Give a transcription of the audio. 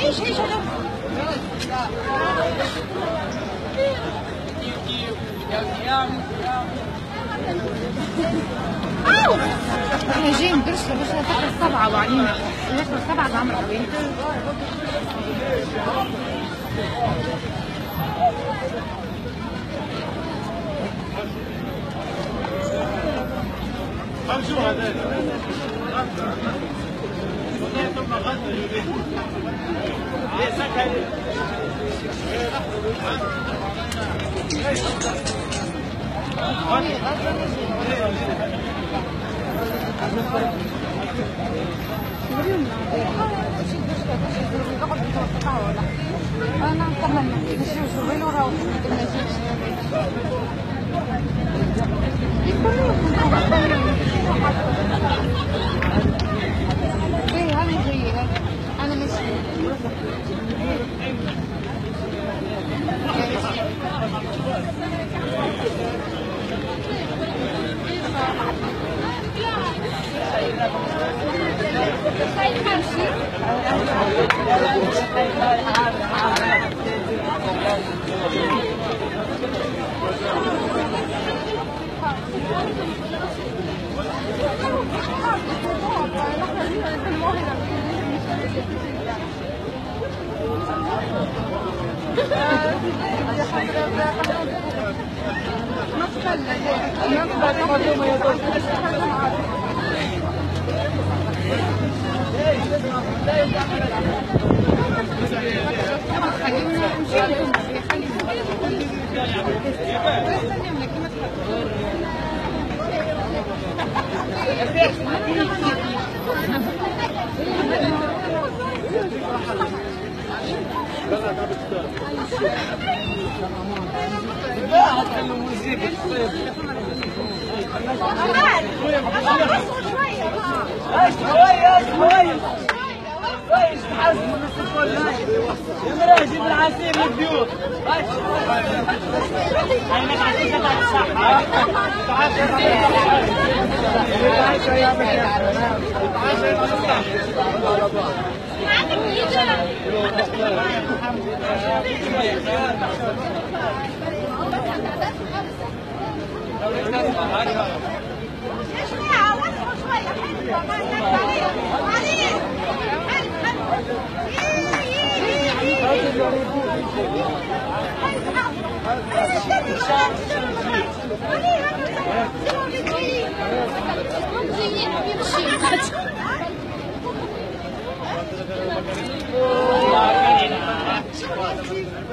إيش إيش! إحنا جايين درس باش نفكر السبعة وعلينا نفكر السبعة بعمل عربية انا كمان نشوف وين وراو ايه مصر شوية مرا جيب العصير للبيوت هاي من عصير تبع الصحة Marca!